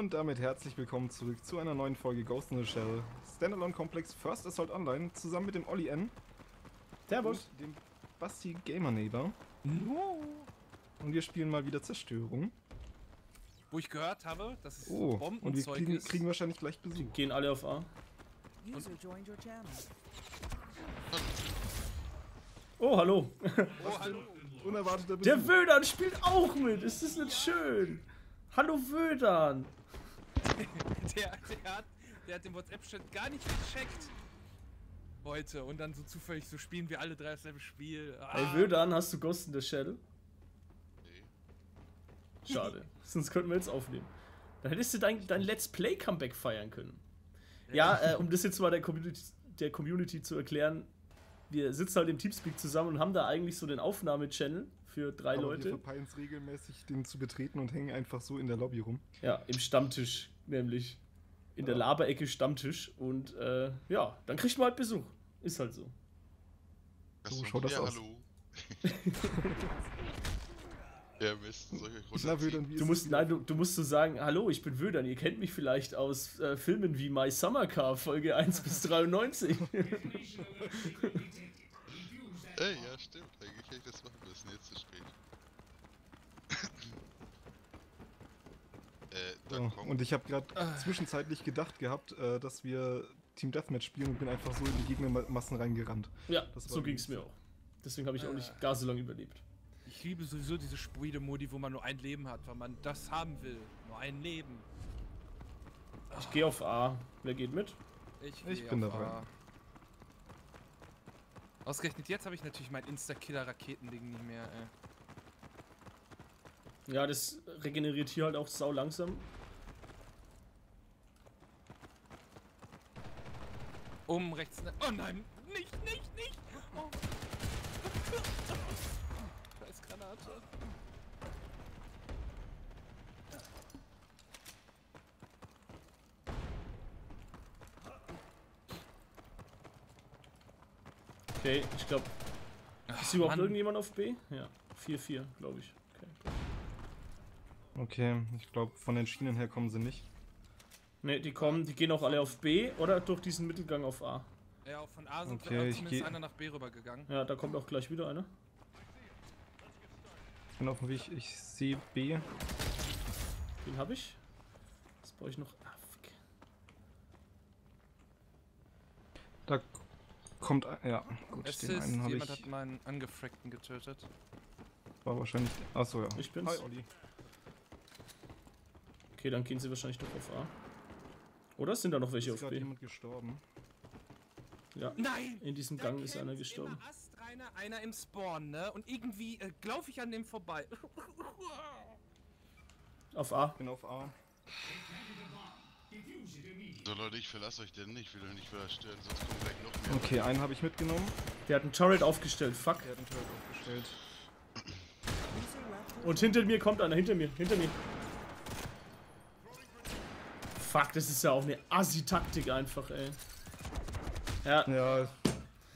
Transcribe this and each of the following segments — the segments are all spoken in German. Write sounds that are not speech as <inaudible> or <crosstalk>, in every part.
Und damit herzlich willkommen zurück zu einer neuen Folge Ghost in the Shell. Standalone Complex First Assault Online zusammen mit dem Olli N. Servus. Und dem Basti Gamer Neighbor. Und wir spielen mal wieder Zerstörung. Wo ich gehört habe, dass es Oh, und wir Bombenzeug kriegen, ist. kriegen wahrscheinlich gleich Besuch. Gehen alle auf A. User joined your channel. Oh, hallo. oh, hallo. Unerwarteter Besuch. Der Wödern spielt auch mit. Ist das nicht schön? Hallo Wödern. <laughs> Der, der, hat, der hat den WhatsApp-Chat gar nicht gecheckt. Heute. Und dann so zufällig so spielen wir alle drei dasselbe Spiel. Ah, Hey Wödern, hast du Ghost in the Shell? Schade. <laughs> Sonst könnten wir jetzt aufnehmen. Dann hättest du dein, dein Let's Play Comeback feiern können. Ja, äh, um das jetzt mal der Community, der Community zu erklären, wir sitzen halt im Teamspeak zusammen und haben da eigentlich so den Aufnahmechannel für drei Aber wir Leute. verpeilen es regelmäßig, den zu betreten und hängen einfach so in der Lobby rum. Ja, im Stammtisch, nämlich. In der Laberecke Stammtisch. Und äh, ja, dann kriegt man halt Besuch. Ist halt so. So schaut das ja, aus. hallo. <laughs> ja, ich euch Na, Wödern, Du musst, nein, du, du musst so sagen, hallo, ich bin Wödern, ihr kennt mich vielleicht aus äh, Filmen wie My Summer Car, Folge 1 bis <laughs> 93. Ey, ja, stimmt. Eigentlich hätte ich das machen müssen. Jetzt zu spät. Äh, kommt. und ich habe gerade zwischenzeitlich gedacht gehabt, äh, dass wir Team Deathmatch spielen und bin einfach so in die Gegnermassen reingerannt. ja, Das war so ging es mir auch. Deswegen habe ich auch nicht gar so lange überlebt. Ich liebe sowieso diese Spuide-Modi, wo man nur ein Leben hat, weil man das haben will. Nur ein Leben. Ich gehe auf A. Wer geht mit? Ich, Ich bin auf dabei. A. Ausgerechnet jetzt habe ich natürlich mein Insta-Killer-Raketending nicht mehr, ey. Ja, das regeneriert hier halt auch sau langsam. Um rechts. ne- Oh nein! Nicht, nicht, nicht! Oh. Ist Granate. Okay, ich glaube. Ist überhaupt irgendjemand auf B? Ja, 4-4, glaube ich. Okay. Ich glaube, von den Schienen her kommen sie nicht. Ne, die kommen, die gehen auch alle auf B oder durch diesen Mittelgang auf A. Ja, von A sind Okay, wir ich zumindest geh- einer nach B rübergegangen. Ja, da kommt auch gleich wieder einer. Ich bin auf dem Weg, ich sehe B. Den habe ich. Das brauche ich noch. Ah, fuck. Da kommt, ein- ja, gut, Es den ist, einen habe jemand ich, hat meinen Angefrackten getötet. war wahrscheinlich, achso, ja. Ich bin's. Hi, Olli. Okay, dann gehen sie wahrscheinlich doch auf A. Oder sind da noch welche Ist auf B? jemand gestorben? Ja. Nein! In diesem Gang ist einer gestorben. Immer astreiner einer im Spawn, ne? Und irgendwie äh, laufe ich an dem vorbei. <laughs> Auf A. Bin auf A. So, Leute, ich verlasse euch denn nicht. Ich will euch nicht wieder stören, sonst kommen gleich noch mehr. Okay, einen habe ich mitgenommen. Der hat einen Turret aufgestellt. Fuck. Der hat den Turret aufgestellt. Und hinter mir kommt einer. Hinter mir. Hinter mir. Fuck, das ist ja auch eine Assi-Taktik einfach, ey. Ja, Ja,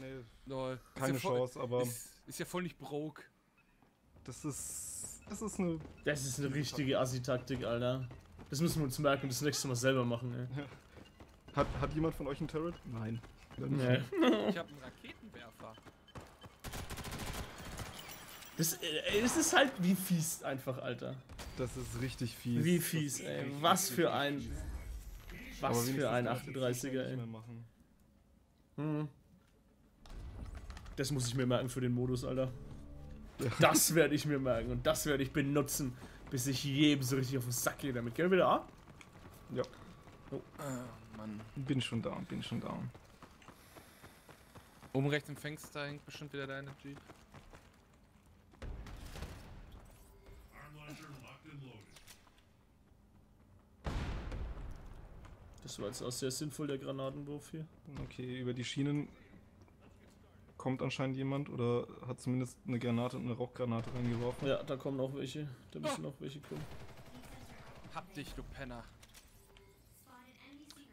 nee, Lol. Keine ist ja voll, Chance, aber- Ist, ist ja voll nicht broke. das ist, das ist eine, das ist eine richtige Assi-Taktik, Alter. Das müssen wir uns merken und das nächste Mal selber machen, ey. hat, hat jemand von euch einen Turret? Nein. Nee. <laughs> Ich habe einen Raketenwerfer. Das, äh, es ist halt wie fies einfach, Alter. Das ist richtig fies. Wie fies, ey. Was für ein. Aber Was für ein wenigstens darf ich das 38er, nicht mehr ey. machen. Hm. Das muss ich mir merken für den Modus, Alter. Das werde ich mir merken und das werde ich benutzen, bis ich jedem so richtig auf den Sack gehe damit. Gehen wir wieder A? Ja, Oh, Mann. bin schon da, bin schon da. Oben rechts im Fenster hängt bestimmt wieder deine Jeep. Das war jetzt auch sehr sinnvoll, der Granatenwurf hier. Okay, über die Schienen kommt anscheinend jemand oder hat zumindest eine Granate und eine Rauchgranate reingeworfen. Ja, da kommen noch welche. Da müssen noch welche kommen. Hab dich, du Penner.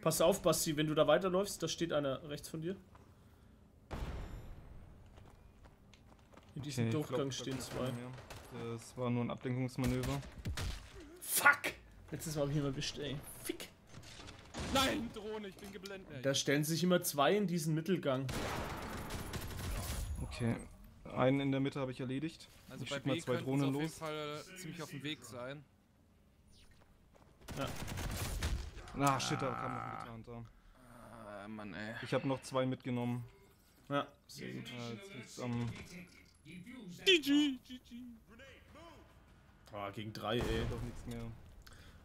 Pass auf, Basti, wenn du da weiterläufst, da steht einer rechts von dir. In diesem Okay, Durchgang glaub, stehen zwei. Das war nur ein Ablenkungsmanöver. Fuck! Letztes Mal habe ich ihn mal erwischt, ey. Fick. Nein, Drohne, ich bin geblendet. Ja, Da stellen sich immer zwei in diesen Mittelgang. Okay. Einen in der Mitte habe ich erledigt. also ich bei schick mal B zwei Drohnen auf jeden los. Fall ziemlich auf dem Weg sein. Ah, shit, da kam noch ein getarnt da. Ah, Mann, ey. Ich habe noch zwei mitgenommen. Ja, sehr gut. Ja, jetzt liegt's am. GG, GG. Ah, gegen drei, ey. Doch nichts mehr.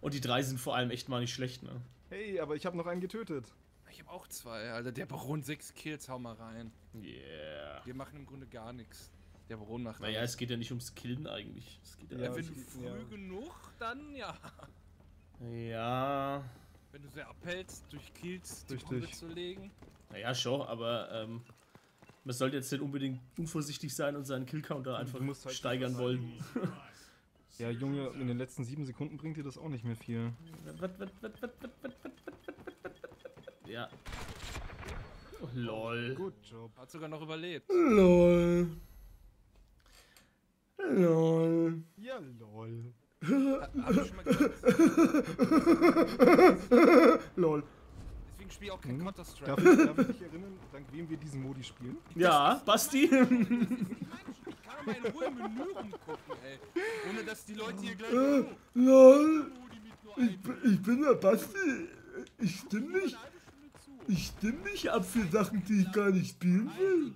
Und die drei sind vor allem echt mal nicht schlecht, ne? Hey, aber ich habe noch einen getötet. Ich habe auch zwei, Alter. Der Baron 6 Kills, hau mal rein. Yeah. Wir machen im Grunde gar nichts. Der Baron macht Naja, alles. es geht ja nicht ums Killen eigentlich. Es geht ja, Ja, wenn du früh ja. genug, dann ja. ja. Wenn du sehr abhältst, durch Kills die Richtig. Bombe zu legen. Naja, schon, aber ähm, man sollte jetzt nicht unbedingt unvorsichtig sein und seinen Killcounter einfach halt steigern wollen. <laughs> Ja, Junge, in den letzten sieben Sekunden bringt dir das auch nicht mehr viel. Ja. Oh, lol. Gut, Job. Hat sogar noch überlebt. Lol. Lol. Ja, lol. Hab ich schon mal gesagt. lol. Deswegen spiel auch kein hm. Counter-Strike. Darf, darf ich dich erinnern, dank wem wir diesen Modi spielen? Ja, Basti. Ich kann doch mal in Ruhe im Menü rumgucken, ey. Ohne dass die Leute hier gleich. Oh, Lol. Bild. Ich bin der Basti. Ich stimme zu. Ich stimme nicht ab für Sachen, die ich gar nicht spielen Klappe.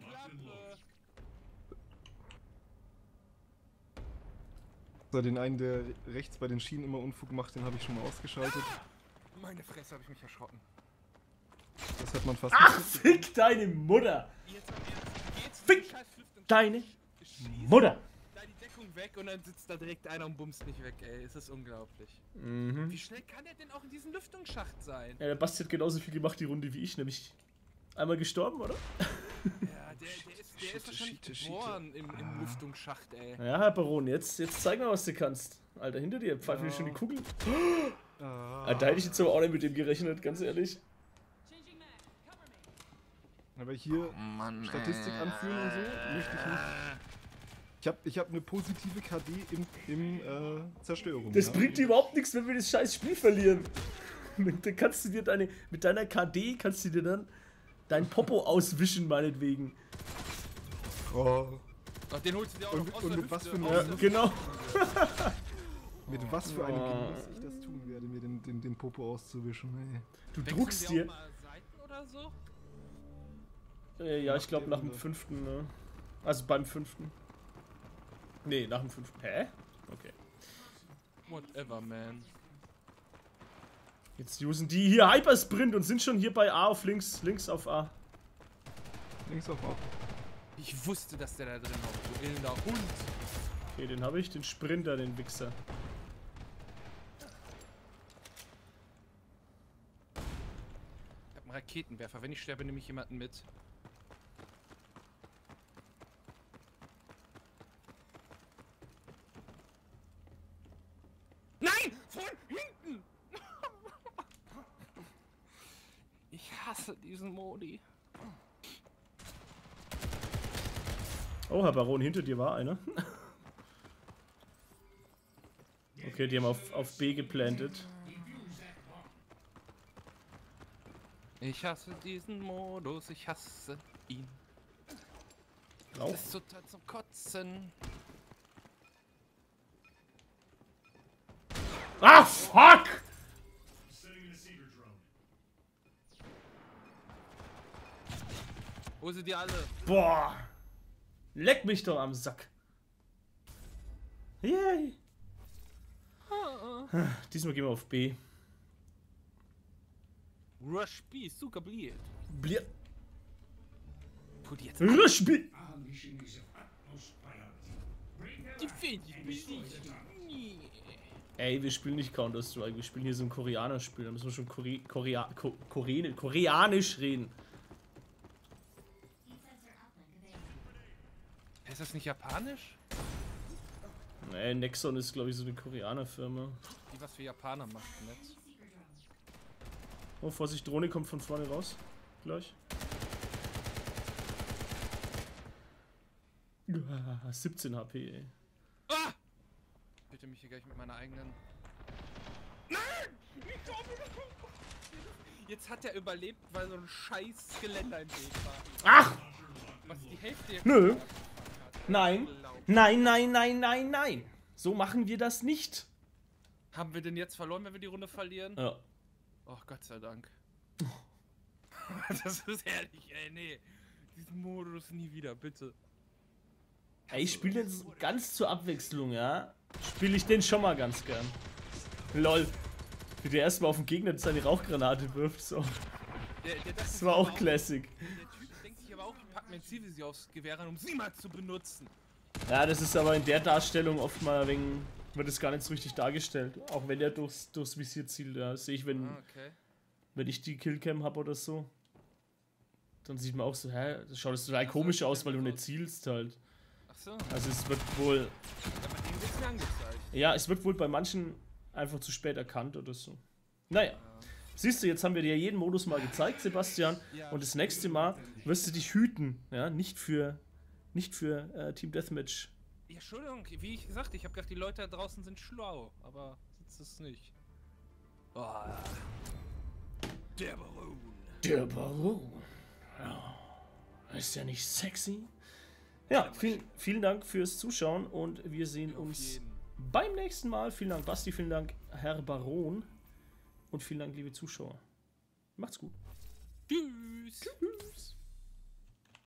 So, den einen, der rechts bei den Schienen immer Unfug macht, den habe ich schon mal ausgeschaltet. Meine Fresse, habe ich mich erschrocken. Das hat man fast Ach, nicht fick deine Mutter. Fick Deine Mutter. da die Deckung weg und dann sitzt da direkt einer und bumst nicht weg, ey. Es ist unglaublich. Mhm. Wie schnell kann der denn auch in diesem Lüftungsschacht sein? Ja, der Basti hat genauso viel gemacht die Runde wie ich, nämlich einmal gestorben, oder? Ja, <laughs> der, der ist, der Schiete, ist wahrscheinlich Schiete, Schiete. geboren im, im Lüftungsschacht, ey. Ja, Herr Baron, jetzt, jetzt zeig mal, was du kannst. Alter, hinter dir pfeifen mir schon die Kugeln. Ah, Ah, da hätte ich jetzt aber auch nicht mit dem gerechnet, ganz ehrlich. aber hier Mann, Statistik anführen und so möchte ich nicht. Ich habe ich hab eine positive KD im, im äh, Zerstörung. Das ja? bringt dir überhaupt nichts, wenn wir das scheiß Spiel verlieren. <laughs> Dann kannst du dir deine, mit deiner KD kannst du dir dann dein Popo <laughs> auswischen, meinetwegen. Oh, Ach, den holst du dir auch Und- noch aus und der mit was für Ja, genau. <laughs> mit was für einem Oh. Genuss ich das tun werde, mir den, den, den Popo auszuwischen. Ey. Du Wechseln druckst dir. so? Äh, ja, ich glaube nach dem fünften, ne? Also beim fünften. Nee, nach dem fünften. Hä? Okay. Whatever, man. Jetzt usen die hier Hypersprint und sind schon hier bei A auf links, links auf A. Links auf A. Ich wusste, dass der da drin hockt, du elender Hund. Okay, den habe ich, den Sprinter, den Wichser. Ich hab einen Raketenwerfer. Wenn ich sterbe, nehme ich jemanden mit. Nein! Von hinten! Ich hasse diesen Modi. Oh, Herr Baron, hinter dir war einer. Okay, die haben auf, auf B geplantet. Ich hasse diesen Modus, ich hasse ihn. Rauch. Das ist total zum Kotzen. Hol sie dir alle. Boah! Leck mich doch am Sack. Yay! Diesmal gehen wir auf B. Rush B, super blieb. Blia Put jetzt Rush B! die Fähigkeit. Ey, wir spielen nicht Counter-Strike, wir spielen hier so ein Koreaner-Spiel. Da müssen wir schon Kore Korea Ko Koreanisch reden. Ist das nicht japanisch? Nee, Nexon ist, glaube ich, so eine Koreaner-Firma. Die was für Japaner macht, ne? Oh, Vorsicht, Drohne kommt von vorne raus. Gleich. Ah, 17 HP, ey. Ah! Bitte mich hier gleich mit meiner eigenen. Jetzt hat er überlebt, weil so ein scheiß Geländer im Weg war. Ach! Was die Hälfte jetzt Nö. hat. Nein. Nein, nein, nein, nein, nein. So machen wir das nicht. Haben wir denn jetzt verloren, wenn wir die Runde verlieren? Ja. Oh, Gott sei Dank. <laughs> das ist ehrlich, ey, nee. Diesen Modus nie wieder, bitte. Ey, ich spiele jetzt ganz zur Abwechslung, ja. Spiele ich den schon mal ganz gern. Lol. Wie der erstmal auf den Gegner seine Rauchgranate wirft. So. Der, der Das war auch Classic. Der Typ auch, ich pack mein Zielvisier aufs Gewehr ran, um sie mal zu benutzen. Ja, das ist aber in der Darstellung oft mal wegen. Wird es gar nicht so richtig dargestellt. Auch wenn der durchs, durchs Visier zielt. Ja, sehe ich, wenn, Ah, okay. wenn ich die Killcam habe oder so. Dann sieht man auch so, hä, das schaut das total komisch aus, weil du nicht zielst halt. Ach so. Also es wird wohl. Ja. Ja, es wird wohl bei manchen einfach zu spät erkannt oder so. Naja. Siehst du, jetzt haben wir dir jeden Modus mal gezeigt, Sebastian. Und das nächste Mal wirst du dich hüten. Ja, nicht für, nicht für äh, Team Deathmatch. Ja, Entschuldigung, wie ich gesagt, ich habe gedacht, die Leute da draußen sind schlau, aber ist es nicht. Oh, der Baron. Der Baron. Ja. Ist ja nicht sexy? Ja, vielen, vielen Dank fürs Zuschauen und wir sehen uns beim nächsten Mal. Vielen Dank, Basti, vielen Dank, Herr Baron. Und vielen Dank, liebe Zuschauer. Macht's gut. Tschüss. Tschüss.